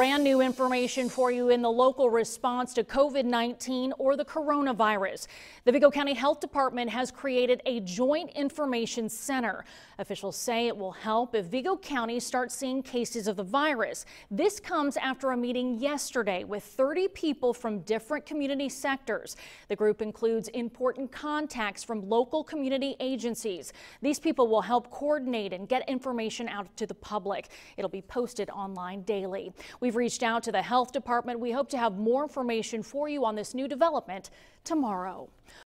Brand new information for you in the local response to COVID-19 or the coronavirus. The Vigo County Health Department has created a joint information center. Officials say it will help if Vigo County starts seeing cases of the virus. This comes after a meeting yesterday with 30 people from different community sectors. The group includes important contacts from local community agencies. These people will help coordinate and get information out to the public. It'll be posted online daily. We've reached out to the health department. We hope to have more information for you on this new development tomorrow.